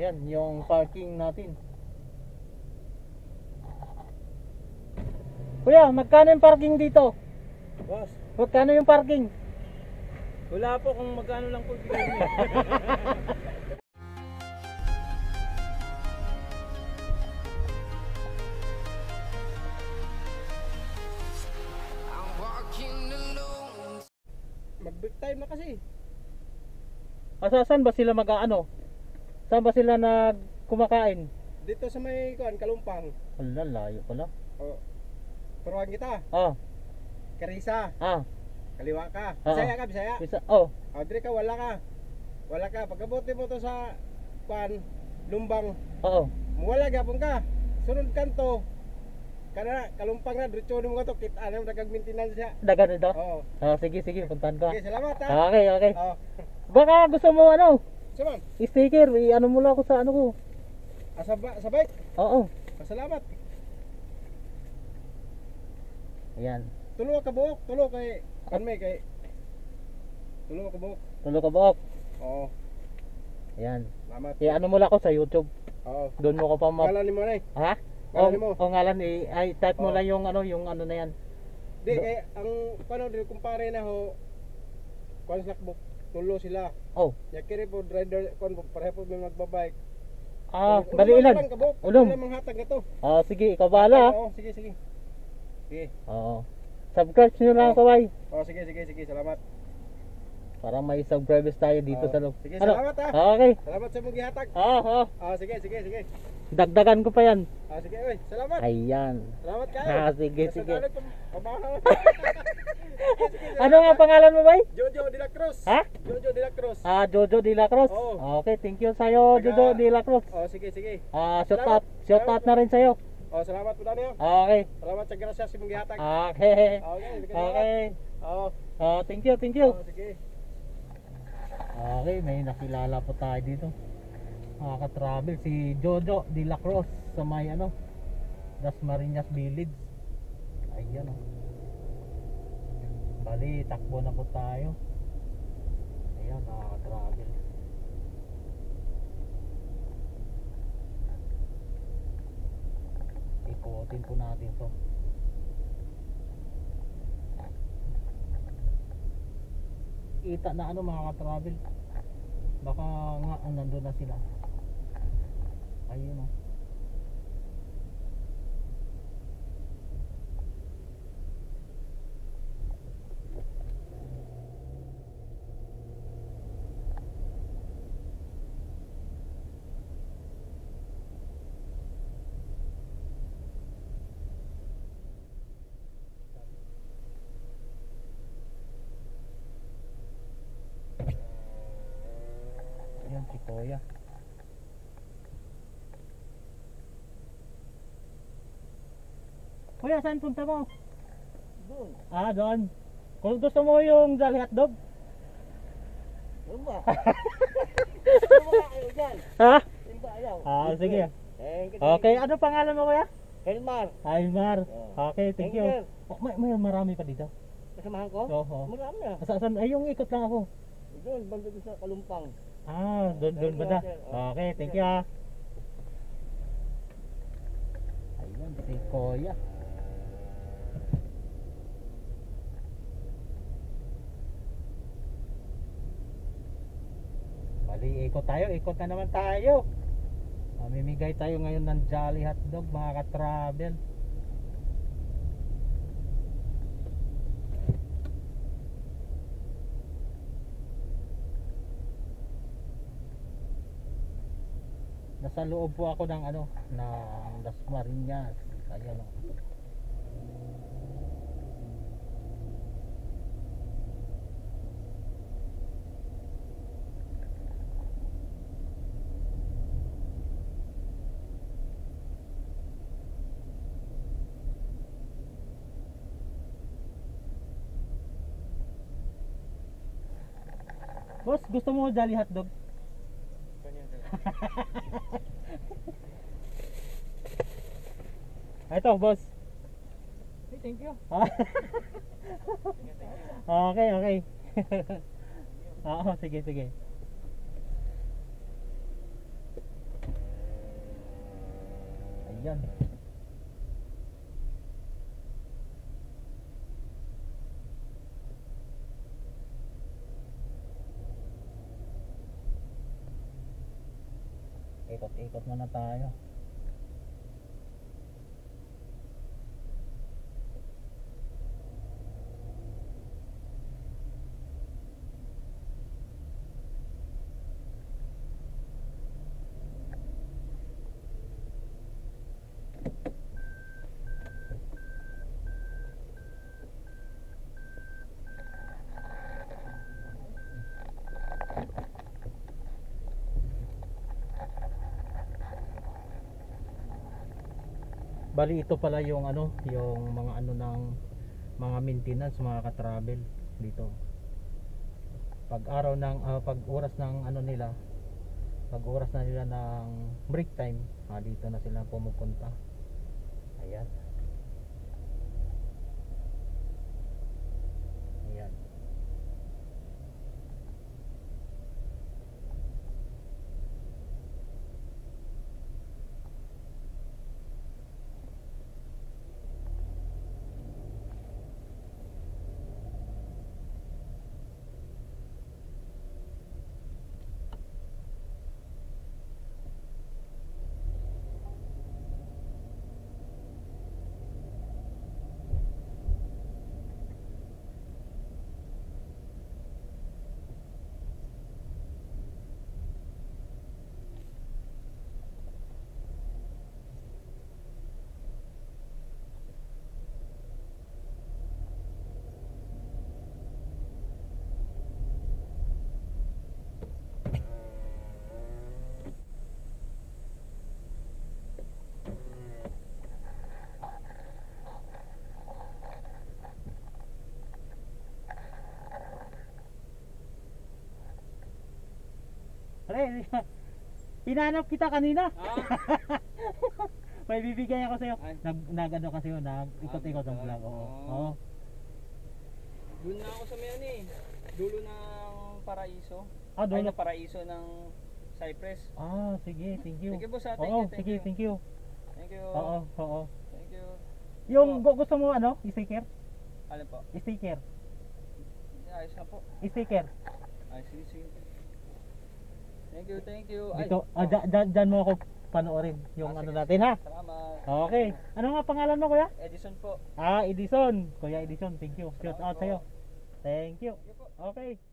Ayan, yung parking natin. Kuya, magkano yung parking dito? Boss, Magkano yung parking? wala po kung magkano lang po bigay niyo. Mag-break time na kasi. Asa saan ba sila mag-ano? Saan ba sila nag kumakain? Dito sa may kuan, Kalumpang. Wala, layo pala. Oh. Turuan kita. Ah, Karisa, ah, kaliwa ka. Oo. Bisaya ka, Bisaya. isa, oh, Oh, dire ka wala ka. Wala ka. Pagkabuti mo to sa kuan, Lumbang, oo. Wala gapon ka. Sunod kanto. Kana kalumpang na diretso mo to kit ano dagag maintenance siya. Dagan ito? Oo. Ah, sige, sige, puntahan ko. Okay, salamat ha. Okay, okay. Oo. Baka gusto mo ano, Saman, sticker, i-ano mo lang ako sa ano ko. asa ba sa bike. Oo. Ah, Salamat. Ayan. Tulo ka buok, tulo kay kanme kay Tulo ka buok. Tulo ka buok. Oo. Ayan. Salamat. I-ano mo lang ako sa YouTube. Oo. Doon mo ko pa ma... Kala ni mo na eh. Ha? Ngalan mo? o ngalan, i- ay, type mo Oo. lang yung ano, yung ano na yan. Di kay ang paano din kumpare na ho kuan sakbok tulo sila. Oh. Ya kiri po rider kuan po pareho po may magbabike. Ah, bali lang ilan? Ulom. Ulom ang hatag na to. Ah, sige, ikaw bahala. ha? Oo, sige, sige. Sige. Oo. Subscribe nyo lang, Oo. kaway. Oh, sige, sige, sige. Salamat. Para may subscribers tayo dito Oo. sa loob. Sige, Ano? salamat, ha. Okay. Salamat sa mong gihatag. Ah, ah. Ah, sige, sige, sige. Dagdagan ko pa yan. Ah, sige, oy. Salamat. Ayan. Salamat kayo. Ah, sige, Nasa sige. pam-. Ano nga pangalan mo, bay? Jojo de la Cruz. Ha? Jojo de la Cruz. Ah, Jojo de la Cruz. Oo. Okay, thank you sa'yo, Taga- Jojo de la Cruz. Oh, sige, sige. Ah, shout out, shout out na rin sa'yo. Oh, salamat po Daniel. Okay. Salamat sa grasya sa mong gihatag. Okay. Okay, sige, Okay. Oh, Ah, thank you, thank you. oh, sige. Okay, may nakilala po tayo dito. Makaka-travel si Jojo de la Cruz sa may ano, Das Marinas Village. Ayan oh. Bali, takbo na po tayo. Ayan, nakaka-travel. Ikutin po natin to. Kita na ano mga ka-travel. Baka nga nandun na sila. Ayun oh. Si Kuya. Saan punta mo? Doon. Ah, doon. Kung gusto mo yung Jolly Hotdog? Doon ba? Doon ba kayo dyan? Ha? Doon ba ayaw? Ah, sige. Thank you. Okay, ano pangalan mo kuya? Elmar. Oh. Okay, thank Thank you. Oh, may, may marami pa dito. Kasamahan ko? Oo. Marami. Sa saan? Ay, yung ikot lang ako. Doon, banda sa Kalumpang. Ah, doon doon ba na? Okay, thank you ah. Ayun, si Kuya. Bali, ikot tayo, ikot na naman tayo. Mamimigay tayo ngayon ng Jolly Hotdog mga ka-travel. Nasa loob po ako ng ano, ng Las Marinas. Ayan o. Boss, gusto mo Jolly Hotdog? Ito, boss. Hey, thank you. okay, okay. Oo, sige, sige. Ayan. Ikot-ikot muna tayo. Bali ito pala yung ano, yung mga ano ng mga maintenance, mga ka-travel dito. Pag araw ng ah, pag oras ng ano nila, pag oras na nila ng break time, ah, dito na sila pumupunta. Ayan. Ayan. Pre, pinanap kita kanina. May bibigay ako sa'yo. Ay. Nag, nag ano kasi yun, nag ikot-ikot ang vlog. Oo. Oo. Oo. Doon na ako sa may ano eh. Dulo ng Paraiso. Ah, Ay, doon. na Paraiso ng Cypress. Ah, sige, thank you. Thank you boss ah. Thank Oo, you, thank sige, you. thank you. Thank you. Oo, oo. Thank you. Yung gu- gusto mo ano, sticker? Ano po? Sticker. Ayos na po. Sticker. Ay, sige, sige. Thank you, thank you. Ay, Dito, ah, oh, dyan, dyan, dyan mo ako panoorin yung Ah, ano sige, natin ha. Salamat. Okay. Ano nga pangalan mo kuya? Edison po. Ah, Edison. Kuya Edison, thank you. Shout Salamat out po. sa'yo. Thank you. Okay.